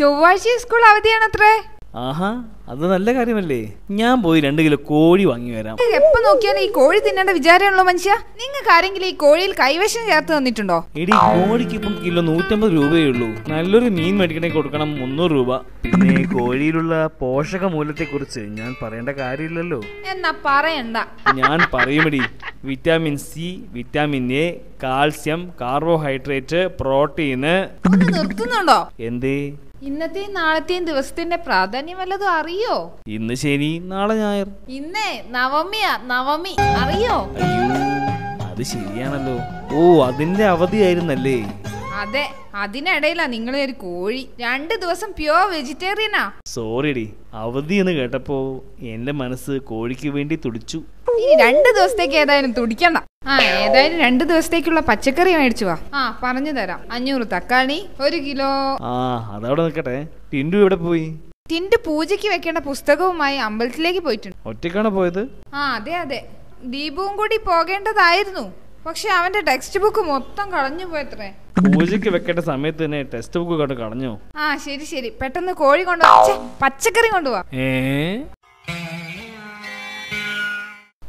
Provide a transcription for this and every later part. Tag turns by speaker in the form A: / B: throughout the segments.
A: ചൊവ്വാഴ്ച സ്കൂൾ അവധിയാണത്രേ?
B: ആഹാ അത് നല്ല കാര്യമല്ലേ. ഞാൻ പോയി രണ്ട് കിലോ കോഴി വാങ്ങി വരാം.
A: എപ്പോ നോക്കിയാലും ഈ കോഴി തിന്നേണ്ട വിചാരമുള്ളൂ മനുഷ്യ. നിങ്ങൾക്ക് ആരെങ്കിലും ഈ കോഴിയിൽ കൈവശം ചേർത്ത് തന്നിട്ടുണ്ടോ?
B: എടി കോഴിക്ക് ഇപ്പം കിലോ നൂറ്റമ്പത് രൂപയേ ഉള്ളൂ. നല്ലൊരു മീൻ മേടിക്കണേ കൊടുക്കണം മുന്നൂറ് രൂപ. പിന്നെ കോഴിയിലുള്ള പോഷക മൂല്യത്തെ കുറിച്ച് ഞാൻ പറയേണ്ട കാര്യമില്ലല്ലോ.
A: എന്നാ പറയണ്ട.
B: ഞാൻ പറയുമടി vitamin C vitamin A calcium carbohydrate protein.
A: നിർത്തുന്നുണ്ടോ?
B: എന്തേ?
A: ഇന്നത്തെയും നാളത്തെയും ദിവസത്തിന്റെ പ്രാധാന്യം വല്ലതും അറിയോ?
B: ഇന്ന് ശനി നാളെ ഞായർ.
A: ഇന്നേ നവമിയാ നവമി. അറിയോ?
B: അയ്യോ അത് ശരിയാണല്ലോ. ഓ അതിന്റെ അവധിയായിരുന്നല്ലേ?
A: അതെ അതിനിടയിലാ നിങ്ങൾ ഒരു കോഴി. രണ്ട് ദിവസം പ്യുവർ വെജിറ്റേറിയനാ
B: സോറിടി അവധി എന്ന് കേട്ടപ്പോ എന്റെ മനസ്സ് കോഴിക്ക് വേണ്ടി തുടിച്ചു.
A: ഇനി രണ്ട് ദിവസത്തേക്ക് ഏതായാലും തുടിക്കണ്ട. ആ ഏതായാലും രണ്ട് ദിവസത്തേക്കുള്ള പച്ചക്കറി മേടിച്ചു വാ. ആ പറഞ്ഞു തരാം. അഞ്ഞൂറ് തക്കാളി ഒരു കിലോ.
B: ആ അതവിടെ നിൽക്കട്ടെ. ടിൻഡു എവിടെ പോയി?
A: ടിൻഡു പൂജയ്ക്ക് വെക്കേണ്ട പുസ്തകവുമായി അമ്പലത്തിലേക്ക് പോയിട്ടുണ്ട്.
B: ഒറ്റക്കാണോ പോയത്?
A: ആ അതെ അതെ. ദീപവും കൂടി പോകേണ്ടതായിരുന്നു. പക്ഷെ അവന്റെ ടെക്സ്റ്റ് ബുക്ക് മൊത്തം കളഞ്ഞു പോയത്രേ
B: പൂജയ്ക്ക് വെക്കേണ്ട സമയത്ത് തന്നെ ടെക്സ്റ്റ് ബുക്ക് കണ്ട് കളഞ്ഞോ?
A: ആ ശരി ശരി. പെട്ടെന്ന് കോഴി കൊണ്ടുവാ. പച്ചക്കറി കൊണ്ടുപോവാ
B: ഏ?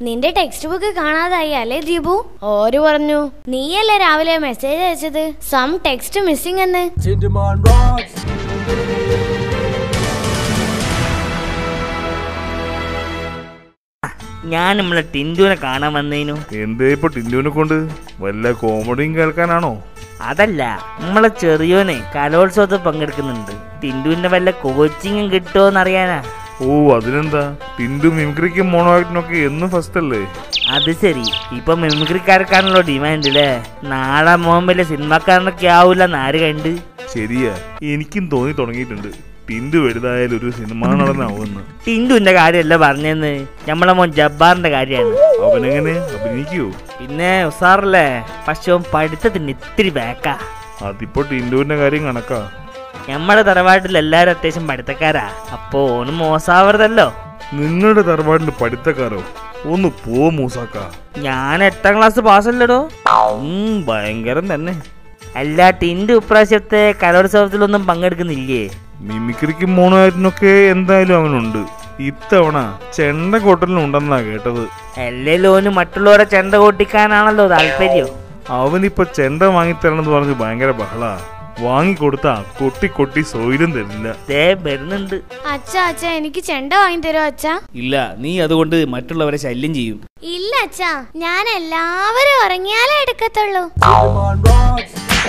C: നിന്റെ ടെക്സ്റ്റ് ബുക്ക് കാണാതായി അല്ലേ ദീപു? ഓര് പറഞ്ഞു നീയല്ലേ രാവിലെ മെസ്സേജ് അയച്ചത്? സം ടെക്സ്റ്റ് മിസ്സിംഗ് എന്ന്.
D: ഞാൻ നമ്മളെ ടിൻഡുവിനെ കാണാൻ വന്നേനു.
E: എന്തേ ഇപ്പൊ ടിൻഡുവിനെ കൊണ്ട്? വല്ല കോമഡിയും കേൾക്കാനാണോ?
D: അതല്ല നമ്മളെ ചെറിയോനെ കലോത്സവത്തിൽ പങ്കെടുക്കുന്നുണ്ട്. ടിൻഡുവിന്റെ വല്ല കോച്ചിങ്ങും കിട്ടുമോന്ന് അറിയാനാ
E: ഓ അതിനെന്താ? ടിൻഡു മിമിക്രിക്കും മോണോ ആക്ടിനൊക്കെ എന്നും ഫസ്റ്റ് അല്ലേ?
D: അത് ശരി. ഇപ്പൊ മിമിക്രിക്കാർക്കാണല്ലോ ഡിമാൻഡ് അല്ലേ നാളെ മോൻ വലിയ സിനിമാക്കാരനൊക്കെ ആവൂല ആര് കണ്ട്?
E: ശരിയാ. എനിക്കും തോന്നി തുടങ്ങിയിട്ടുണ്ട്. ടിൻഡു വലുതായാലും ഒരു സിനിമ നടന്നാവുന്ന
D: ടിന്റുവിന്റെ കാര്യമല്ല പറഞ്ഞെന്ന്. നമ്മളെ മോൻ ജബ്ബാറിന്റെ കാര്യമാണ്.
E: അവനെങ്ങനെ? അഭിനയിക്കൂ?
D: പിന്നെ ഉസാറല്ലേ? പക്ഷെ പഠിത്തത്തിന് ഇത്തിരി ബാക്കാ
E: അതിപ്പോ ടിന്റുവിന്റെ കാര്യം കണക്കാ.
D: നമ്മളെ തറവാട്ടിൽ എല്ലാരും അത്യാവശ്യം പഠിത്തക്കാരാ. അപ്പോ ഓന് മോശാവരുതല്ലോ.
E: നിങ്ങളുടെ തറവാട്ടിൽ പഠിത്തക്കാരോ? ഒന്ന് പോ മൂസാക്ക.
D: ഞാൻ എട്ടാം ക്ലാസ് പാസ്സല്ലടോ ഉം, ഭയങ്കരം തന്നെ. അല്ല ടിൻഡു ഇപ്രാവശ്യത്തെ കലോത്സവത്തിലൊന്നും പങ്കെടുക്കുന്നില്ലേ?
E: മിമിക്രിക്ക് മോണോ ആക്ടിനൊക്കെ എന്തായാലും അവനുണ്ട്. ഇത്തവണ ചെണ്ട കൊട്ടലിനുണ്ടെന്നാ കേട്ടത്.
D: അല്ലേലോന് മറ്റുള്ളവരെ ചെണ്ട കൊട്ടിക്കാനാണല്ലോ താല്പര്യം.
E: അവനിപ്പോ ചെണ്ട വാങ്ങിത്തരണമെന്ന് പറഞ്ഞ് ഭയങ്കര ബഹളാ. വാങ്ങിക്കൊടുത്താ കൊട്ടി കൊട്ടി സോയിലും തരില്ല.
D: ദേ വരുന്നുണ്ട്.
C: അച്ഛാ അച്ഛാ എനിക്ക് ചെണ്ട വാങ്ങി തരോ അച്ഛാ?
B: ഇല്ല നീ അതുകൊണ്ട് മറ്റുള്ളവരെ ശല്യം ചെയ്യും.
C: ഇല്ല അച്ഛാ ഞാൻ എല്ലാവരും ഉറങ്ങിയാലേ എടുക്കത്തുള്ളൂ.
F: ജോൽസിരേ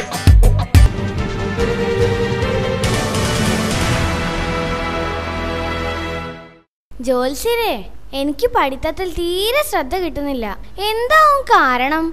C: ജോത്സ്യരെ എനിക്ക് പഠിത്തത്തിൽ തീരെ ശ്രദ്ധ കിട്ടുന്നില്ല. എന്താവും കാരണം?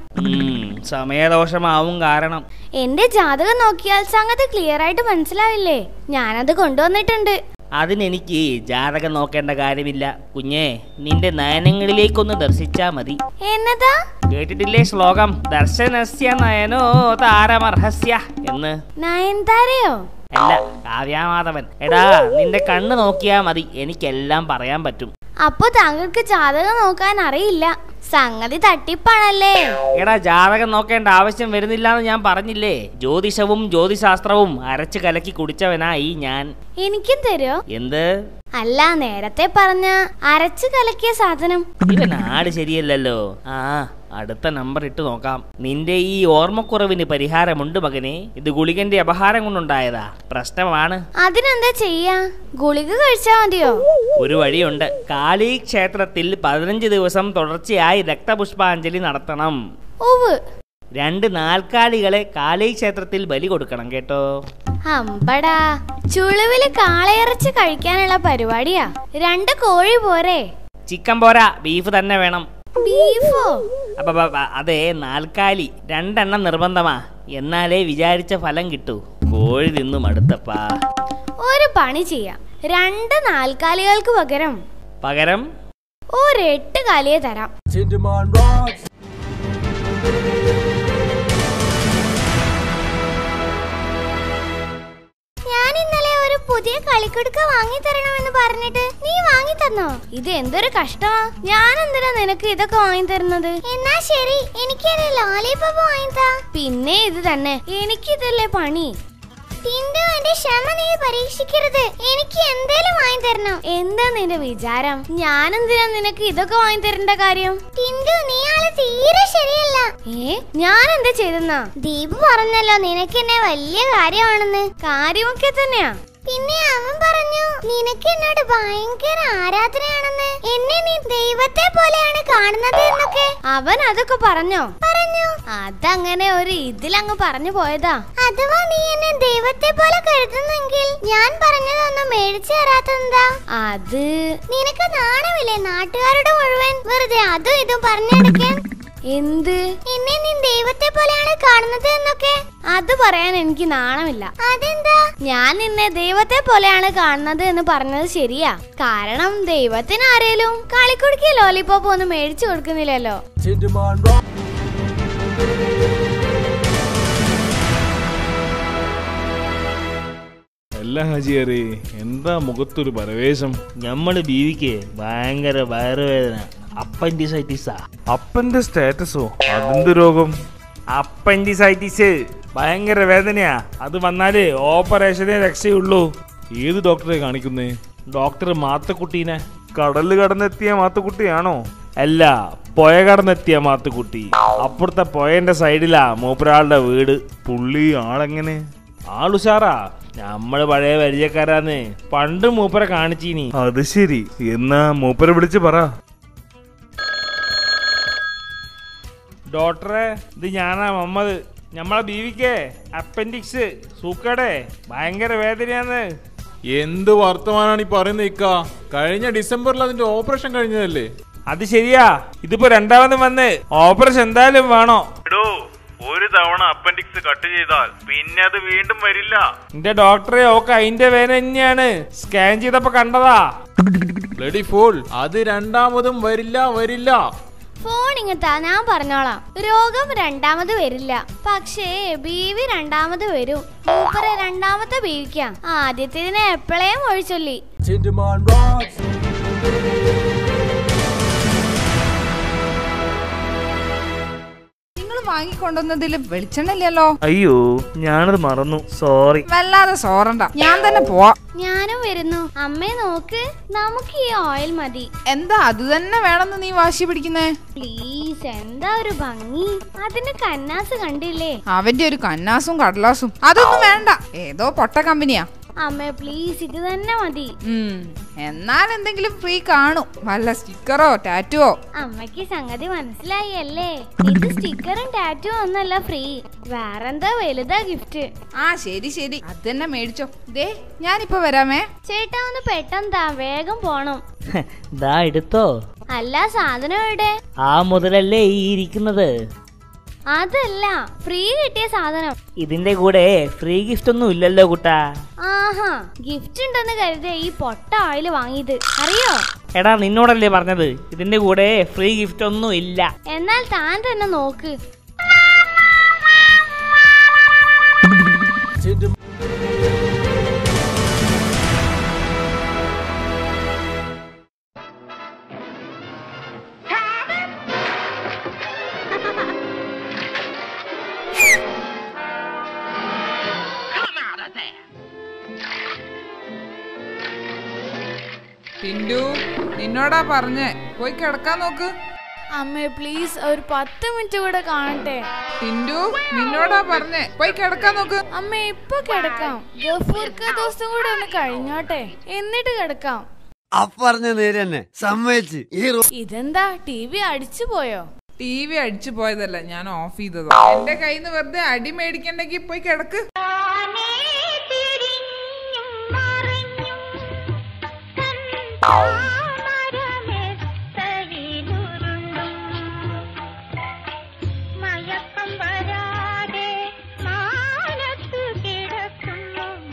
D: സമയദോഷമാവും കാരണം.
C: എന്റെ ജാതകം നോക്കിയാൽ സംഗതി ക്ലിയർ ആയിട്ട് മനസ്സിലാവില്ലേ ഞാനത് കൊണ്ടുവന്നിട്ടുണ്ട്.
D: അതിനെനിക്ക് ജാതകം നോക്കേണ്ട കാര്യമില്ല. കുഞ്ഞേ നിന്റെ നയനങ്ങളിലേക്കൊന്ന് ദർശിച്ചാ മതി.
C: എന്നതാ?
D: കേട്ടിട്ടില്ലേ ശ്ലോകം? ദർശനസ്യ നയനോ താരമർഹസ്യ എന്ന്.
C: നയൻതാരയോ?
D: അല്ല കാവ്യാമാധവൻ. എടാ നിന്റെ കണ്ണ് നോക്കിയാ മതി. എനിക്കെല്ലാം പറയാൻ പറ്റും.
C: അപ്പൊ താങ്കൾക്ക് ജാതകം നോക്കാൻ അറിയില്ല. സംഗതി തട്ടിപ്പാണല്ലേ?
D: എടാ ജാതകം നോക്കേണ്ട ആവശ്യം വരുന്നില്ല എന്ന് ഞാൻ പറഞ്ഞില്ലേ? ജ്യോതിഷവും ജ്യോതിശാസ്ത്രവും അരച്ച് കലക്കി കുടിച്ചവനായി ഞാൻ.
C: എനിക്കും തരുമോ
D: എന്ത്?
C: അല്ല നേരത്തെ പറഞ്ഞ അരച്ചു കലക്കിയ സാധനം.
D: ആട് ശരിയല്ലല്ലോ. ആ അടുത്ത നമ്പർ ഇട്ട് നോക്കാം. നിന്റെ ഈ ഓർമ്മക്കുറവിന് പരിഹാരമുണ്ട് മകനെ. ഇത് ഗുളികന്റെ അപഹാരം കൊണ്ടുണ്ടായതാ. പ്രശ്നമാണ്.
C: അതിനെന്താ ചെയ്യാ? ഗുളിക കഴിച്ചാ മതിയോ?
D: ഒരു വഴിയുണ്ട്. കാളി ക്ഷേത്രത്തിൽ പതിനഞ്ച് ദിവസം തുടർച്ചയായി രക്തപുഷ്പാഞ്ജലി നടത്തണം.
C: ഉവ്
D: രണ്ട് നാൽക്കാലികളെ കാലൈ ക്ഷേത്രത്തിൽ ബലി കൊടുക്കണം കേട്ടോ.
C: അമ്പടാ ചുളുവിൽ കാളയിറച്ചി കഴിക്കാനുള്ള പരിപാടിയാ. രണ്ട് കോഴി പോരെ.
D: ചിക്കൻ പോരാ ബീഫ് തന്നെ വേണം.
C: ബീഫോ?
D: അതെ നാൽക്കാലി. രണ്ടെണ്ണം നിർബന്ധമാ. എന്നാലേ വിചാരിച്ച ഫലം കിട്ടു. കോഴി തിന്നും അടുത്തപ്പാ
C: ഒരു പണി ചെയ്യാം. രണ്ട് നാൽക്കാലികൾക്ക് പകരം.
D: പകരം?
C: ഒരു എട്ട് കാലിയെ തരാം. പുതിയ കളിക്കുടുക്ക വാങ്ങി തരണമെന്ന് പറഞ്ഞിട്ട് നീ വാങ്ങി തന്നോ? ഇത് എന്തൊരു കഷ്ടമാ. ഞാൻ എന്തിനാ നിനക്ക് ഇതൊക്കെ വാങ്ങി തരുന്നത്? എന്നാ ശരി എനിക്ക് ലോലിപോപ്പ് വാങ്ങി താ. പിന്നെ ഇത് തന്നെ. എനിക്കിതല്ലേ പണി? ടിൻഡു എന്റെ ക്ഷമ നീ പരീക്ഷിക്കരുത്. എനിക്ക് എന്തേലും വാങ്ങി തരണം. എന്താ നിന്റെ വിചാരം? ഞാൻ എന്തിനാ നിനക്ക് ഇതൊക്കെ വാങ്ങി തരേണ്ട കാര്യം? ടിൻഡു നീ ആൾ തീരെ ശരിയല്ല. ഏ? ഞാൻ എന്താ ചെയ്തെന്നാ? ദീപ് പറഞ്ഞല്ലോ നിനക്ക് എന്നെ വലിയ കാര്യമാണെന്ന്. കാര്യമൊക്കെ തന്നെയാ. പിന്നെ അവൻ പറഞ്ഞു നിനക്ക് എന്നോട് ഭയങ്കര ആരാധനയാണെന്ന്. എന്നെ നീ ദൈവത്തെ പോലെയാണ് കാണുന്നത് എന്നൊക്കെ. അവൻ അതൊക്കെ പറഞ്ഞോ? പറഞ്ഞു. അതങ്ങനെ ഒരു ഇതിലങ്ങ് പറഞ്ഞു പോയതാ. അഥവാ നീ എന്നെ ദൈവത്തെ പോലെ കരുതുന്നെങ്കിൽ ഞാൻ പറഞ്ഞതൊന്നും മേടിച്ചു തരാത്തെന്താ അത് നിനക്ക് നാണമില്ലേ നാട്ടുകാരുടെ മുഴുവൻ? വെറുതെ അതും ഇതും പറഞ്ഞെടുക്കാൻ എന്ത്? എന്നെ നീ ദൈവത്തെ പോലെയാണ് കാണുന്നത് എന്നൊക്കെ? അത് പറയാൻ എനിക്ക് നാണമില്ല. അതെന്താ? ഞാൻ നിന്നെ ദൈവത്തെ പോലെയാണ് കാണുന്നത് എന്ന് പറഞ്ഞത് ശരിയാ. കാരണം ദൈവത്തിന് ആരേലും കളിക്കുടുക്കി ലോലിപോപ്പ് ഒന്നും മേടിച്ചു കൊടുക്കുന്നില്ലല്ലോ.
E: അല്ല എന്താ മുഖത്തൊരു പരവേശം?
D: നമ്മൾ ബീവിക്ക് ഭയങ്കര വയറുവേദന. അപ്പൻഡിസൈറ്റിസാ.
E: അപ്പന്റെ സ്റ്റാറ്റസോ? അതെന്ത് രോഗം?
D: അപ്പൻഡിസൈറ്റിസ്.
E: ഭയങ്കര വേദനയാ. അത് വന്നാലേ ഓപ്പറേഷനെ രക്ഷയുള്ളൂ. ഏത് ഡോക്ടറെ കാണിക്കുന്നേ?
D: ഡോക്ടർ മാത്തക്കുട്ടീനെ.
E: കടൽ കടന്നെത്തിയ മാത്തക്കുട്ടിയാണോ?
D: അല്ല പുഴ കടന്നെത്തിയ മാത്തുക്കുട്ടി. അപ്പുറത്തെ പുഴന്റെ സൈഡിലാ മൂപ്പരാളുടെ വീട്.
E: പുള്ളി ആളെങ്ങനെ?
D: ആളുഷാറാ നമ്മൾ പഴയ പരിചയക്കാരാന്ന്. പണ്ട് മൂപ്പരെ കാണിച്ചീനി.
E: അത് ശരി. എന്നാ മൂപ്പരെ വിളിച്ച് പറ.
D: ഡോക്ടറെ ഇത് ഞാനാ മമ്മത് നമ്മളെ ബീവിക്കേ അപ്പൻഡിക്സ് സൂക്കടെ ഭയങ്കര വേദനയാന്ന്
G: എന്ത് വർത്തമാനാണ് ഈ പറയുന്നത് ഇക്ക? കഴിഞ്ഞ ഡിസംബറിൽ അതിന്റെ ഓപ്പറേഷൻ കഴിഞ്ഞതല്ലേ?
D: അത് ശരിയാ. ഇതിപ്പോ രണ്ടാമത് വന്ന് ഓപ്പറേഷൻ എന്തായാലും വേണോ?
E: എടോ ഒരു തവണ അപ്പൻഡിക്സ് കട്ട് ചെയ്താൽ പിന്നെ അത് വീണ്ടും വരില്ല.
D: എന്റെ ഡോക്ടറെ ഓക്കെ അതിന്റെ വേദന തന്നെയാണ്. സ്കാൻ ചെയ്തപ്പോ കണ്ടതാ.
G: ബ്ലഡി ഫുൾ അത് രണ്ടാമതും വരില്ല വരില്ല.
C: ഫോൺ ഇങ്ങത്താ ഞാൻ പറഞ്ഞോളാം. രോഗം രണ്ടാമത് വരില്ല. പക്ഷേ ബീവി രണ്ടാമത് വരും. മൂപ്പരെ രണ്ടാമത്തെ ബീവിക്കാം ആദ്യത്തേതിനെ എപ്പോഴേയും ഒഴിച്ചൊല്ലി.
F: Tinderman
A: വെളിച്ചെണ്ണല്ലോ
B: അയ്യോ ഞാനത് മറന്നു. സോറി
A: വല്ലാതെ സോറണ്ട. ഞാൻ തന്നെ പോവാ.
C: ഞാനും വരുന്നു. അമ്മേ നോക്ക് നമുക്ക് ഈ ഓയിൽ മതി.
A: എന്താ അത് തന്നെ വേണമെന്ന് നീ വാശി പിടിക്കുന്നേ?
C: പ്ലീസ് എന്താ ഒരു ഭംഗി? അതിന് കന്നാസ് കണ്ടില്ലേ?
A: അവന്റെ ഒരു കന്നാസും കടലാസും. അതൊന്നും വേണ്ട. ഏതോ പൊട്ട കമ്പനിയാ.
C: അമ്മേ പ്ലീസ് ഇത് തന്നെ മതി.
A: എന്നാൽ എന്തെങ്കിലും ഫ്രീ കാണും. വല്ല സ്റ്റിക്കറോ ടാറ്റുവോ?
C: അമ്മയ്ക്ക് സംഗതി മനസ്സിലായി അല്ലേ? ഇത് സ്റ്റിക്കറും ടാറ്റുവോ ഒന്നല്ല ഫ്രീ വേറെന്താ വലുതാ ഗിഫ്റ്റ്
A: ആ ശരി ശരി. അത് തന്നെ മേടിച്ചോ. ദേ ഞാനിപ്പോ വരാമേ.
C: ചേട്ടാ ഒന്ന് പെട്ടെന്താ വേഗം പോണം.
D: ദാ എടുത്തോ.
C: അല്ല സാധനം എവിടെ?
D: ആ മുതലല്ലേ ഈ ഇരിക്കുന്നത്.
C: അതല്ല ഫ്രീ കിട്ടിയ സാധനം.
D: ഇതിന്റെ കൂടെ ഫ്രീ ഗിഫ്റ്റ് ഒന്നും ഇല്ലല്ലോ കുട്ടാ.
C: ആഹാ ഗിഫ്റ്റ് ഉണ്ടെന്ന് കരുതിയ ഈ പൊട്ട ഓയിൽ വാങ്ങിയത്. അറിയോ?
D: എടാ നിന്നോടല്ലേ പറഞ്ഞത്. ഇതിന്റെ കൂടെ ഫ്രീ ഗിഫ്റ്റ് ഒന്നും ഇല്ല.
C: എന്നാൽ താൻ തന്നെ നോക്ക്.
A: ടിൻഡു നിന്നോടാ പറഞ്ഞേ. പോയി കിടക്കാൻ നോക്ക്.
H: അമ്മേ പ്ലീസ് ഒരു പത്ത് മിനിറ്റ് കൂടെ കാണട്ടെ?
A: ടിൻഡു നിന്നോടാ പറഞ്ഞേ. പോയി കിടക്കാൻ നോക്ക്.
H: അമ്മ ഇപ്പൊ കിടക്കാം. ഗഫൂർക്ക ദിവസം കൂടെ ഒന്ന് കഴിഞ്ഞോട്ടെ. എന്നിട്ട് കിടക്കാം.
I: അപ്പറഞ്ഞ നേരെ തന്നെ സമ്മതിച്ച്.
H: ഇതെന്താ ടി വി അടിച്ചു പോയോ?
A: ടി വി അടിച്ചു പോയതല്ല ഞാൻ ഓഫ് ചെയ്തതോ. എന്റെ കയ്യിൽ നിന്ന് വെറുതെ അടി മേടിക്കണ്ടെങ്കിൽ പോയി കിടക്ക്.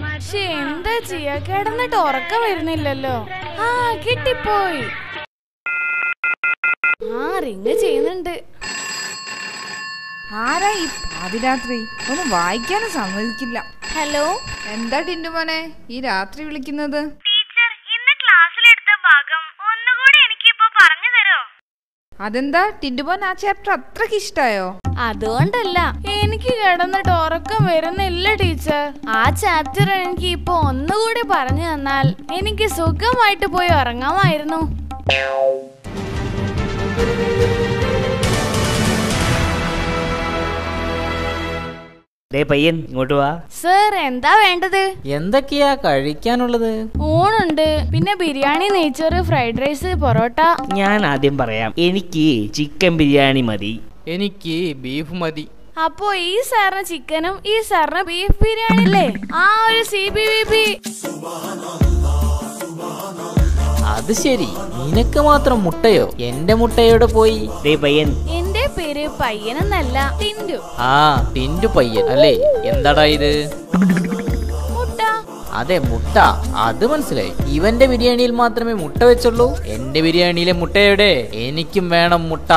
H: പക്ഷെ എന്താ ചെയ്യാ? കിടന്നിട്ട് ഉറക്കം വരുന്നില്ലല്ലോ. ആ കിട്ടിപ്പോയി. ആ റിങ് ചെയ്യുന്നുണ്ട്.
A: ആരാ ഈ പാതിരാത്രി? ഒന്ന് വായിക്കാനും സമ്മതിക്കില്ല.
H: ഹലോ?
A: എന്താ ടിൻഡു മോനെ ഈ രാത്രി വിളിക്കുന്നത്
C: ടീച്ചർ ഇന്ന് ക്ലാസ്സിലെടുത്ത ഭാഗം ഒന്നുകൂടി എനിക്കിപ്പോ പറഞ്ഞു തരോ
A: അതെന്താ? ടിൻഡു മോൻ ആ ചാപ്റ്റർ അത്രയ്ക്ക് ഇഷ്ടായോ?
H: അതുകൊണ്ടല്ല. എനിക്ക് കിടന്നിട്ട് ഉറക്കം വരുന്നില്ല ടീച്ചർ. ആ ചാപ്റ്റർ എനിക്ക് ഇപ്പൊ ഒന്നുകൂടി പറഞ്ഞു തന്നാൽ എനിക്ക് സുഖമായിട്ട് പോയി ഉറങ്ങാമായിരുന്നു.
D: ദേ പയ്യൻ ഇങ്ങോട്ട് വാ.
H: സർ എന്താ വേണ്ടത്?
J: എന്തൊക്കെയാ കഴിക്കാനുള്ളത്?
H: ഊണുണ്ട്. പിന്നെ ബിരിയാണി നെയ്ച്ചോറ് ഫ്രൈഡ് റൈസ് പൊറോട്ട.
D: ഞാൻ ആദ്യം പറയാം എനിക്ക് ചിക്കൻ ബിരിയാണി മതി.
J: എനിക്ക് ബീഫ് മതി.
H: അപ്പോ ഈ സാറിന് ചിക്കനും ഈ സാറിന് ബീഫ് ബിരിയാണി അല്ലേ? ആ ഒരു സി ബി വി ബി
J: അത് ശരി നിനക്ക് മാത്രം മുട്ടയോ? എന്റെ മുട്ടയോടെ പോയി.
D: ദേ പയ്യൻ.
H: എന്റെ പേര് പയ്യനെന്നല്ല ടിൻഡു
J: ആ ടിൻഡു പയ്യൻ അല്ലേ? എന്താടാ ഇത്?
H: മുട്ട.
J: അതെ മുട്ട. അത് മനസ്സിലായി. ഇവന്റെ ബിരിയാണിയിൽ മാത്രമേ മുട്ട വെച്ചുള്ളൂ. എന്റെ ബിരിയാണിയിലെ മുട്ടയുടെ എനിക്കും വേണം മുട്ട.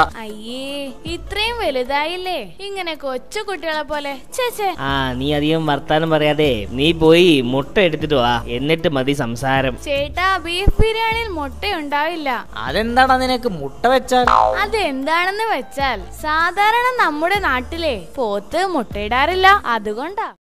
H: ഇത്രയും വലുതായില്ലേ? ഇങ്ങനെ കൊച്ചു കുട്ടികളെ പോലെ. ചേച്ചേ
D: ആ നീ അധികം വർത്താനം പറയാതെ നീ പോയി മുട്ട എടുത്തിട്ട് വാ. എന്നിട്ട് മതി സംസാരം.
H: ചേട്ടാ ബീഫ് ബിരിയാണിയിൽ മുട്ട ഉണ്ടാവില്ല
J: അതെന്താണ് നിനക്ക് മുട്ട വെച്ചാൽ?
H: അതെന്താണെന്ന് വെച്ചാൽ സാധാരണ നമ്മുടെ നാട്ടിലെ പോത്ത് മുട്ടയിടാറില്ല. അതുകൊണ്ടാ.